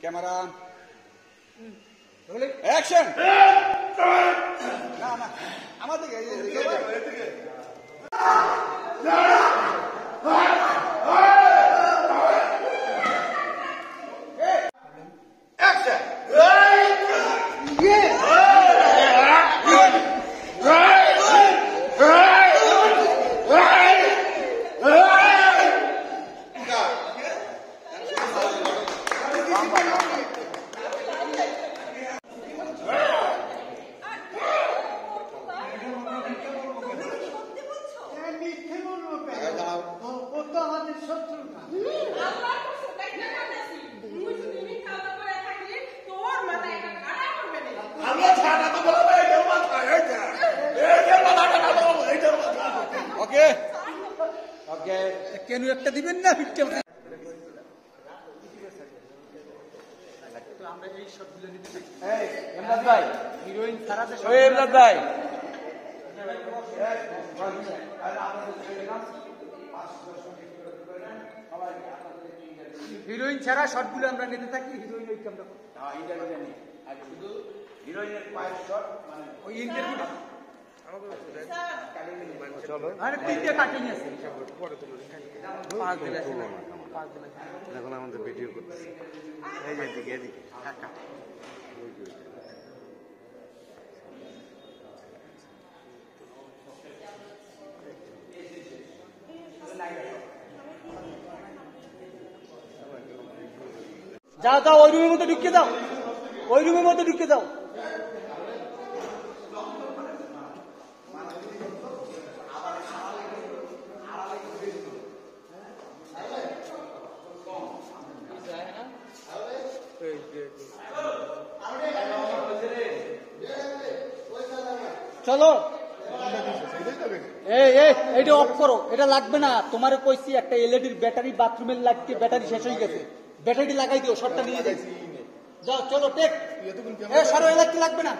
Camera. Action! না না আমাদের বলব কেন? ও- ও তো আমাদের শত্রু না ওকে ওকে কেন একটা দিবেন না এই এমদাদ ভাই হিরোইন ছাড়া এমদাদ ভাই হিরোইন ছাড়া শটগুলো আমরা নিতে থাকি হিরোইন ওই আমরা হ্যাঁ আর শুধু হিরোইনের পায়ের শট মানে ওই ইন্টারভিউ আরে কাটিং আছে। পাঁচ দিন আছে না? পাঁচ দিন আছে। এখন আমাদের ভিডিও করতেছে। এই যে এদিকে এদিকে। যাও যাও, ওই রুমের মধ্যে ঢুকে দাও। ওই রুমের মধ্যে ঢুকে দাও। চলো। এটা অফ করো। এটা লাগবে না। তোমার কইছি একটা এলইডির ব্যাটারি বাথরুমের লাগতে ব্যাটারি শেষ হয়ে গেছে। ব্যাটারি লাগাই দিও শর্টটা নিয়ে যাই যাও। চলো টেক। এ সরো লাগবে না?